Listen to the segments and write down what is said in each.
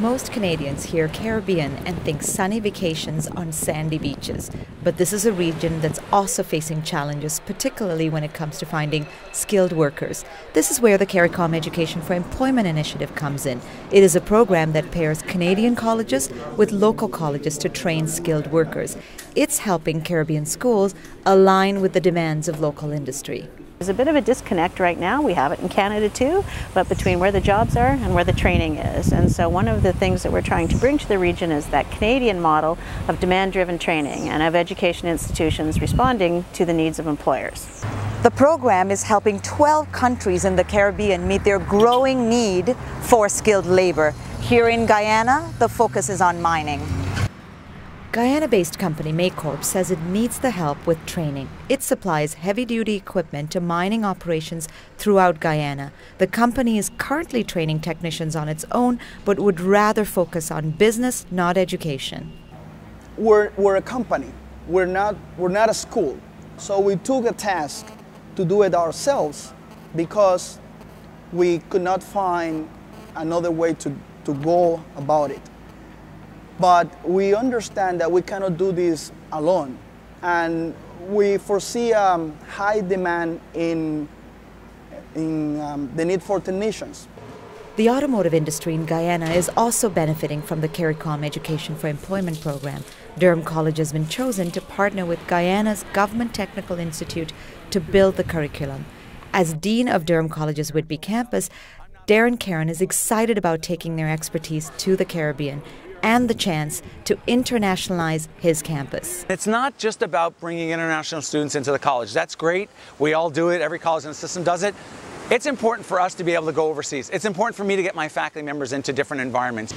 Most Canadians hear Caribbean and think sunny vacations on sandy beaches. But this is a region that's also facing challenges, particularly when it comes to finding skilled workers. This is where the CARICOM Education for Employment Initiative comes in. It is a program that pairs Canadian colleges with local colleges to train skilled workers. It's helping Caribbean schools align with the demands of local industry. There's a bit of a disconnect right now. We have it in Canada too, but between where the jobs are and where the training is. And so one of the things that we're trying to bring to the region is that Canadian model of demand-driven training and of education institutions responding to the needs of employers. The program is helping 12 countries in the Caribbean meet their growing need for skilled labor. Here in Guyana, the focus is on mining. Guyana based company Macorp says it needs the help with training. It supplies heavy duty equipment to mining operations throughout Guyana. The company is currently training technicians on its own, but would rather focus on business, not education. We're, we're a company, we're not, we're not a school. So we took a task to do it ourselves because we could not find another way to, to go about it. But we understand that we cannot do this alone. And we foresee um, high demand in, in um, the need for technicians. The automotive industry in Guyana is also benefiting from the CARICOM Education for Employment program. Durham College has been chosen to partner with Guyana's Government Technical Institute to build the curriculum. As Dean of Durham College's Whitby campus, Darren Karen is excited about taking their expertise to the Caribbean and the chance to internationalize his campus. It's not just about bringing international students into the college. That's great. We all do it. Every college in the system does it. It's important for us to be able to go overseas. It's important for me to get my faculty members into different environments.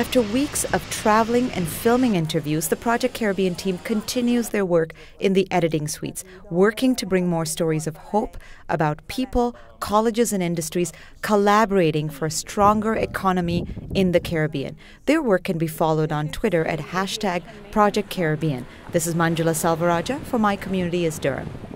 After weeks of traveling and filming interviews, the Project Caribbean team continues their work in the editing suites, working to bring more stories of hope about people, colleges, and industries collaborating for a stronger economy in the Caribbean. Their work can be followed on Twitter at hashtag Project Caribbean. This is Manjula Selvarajah for My Community is Durham.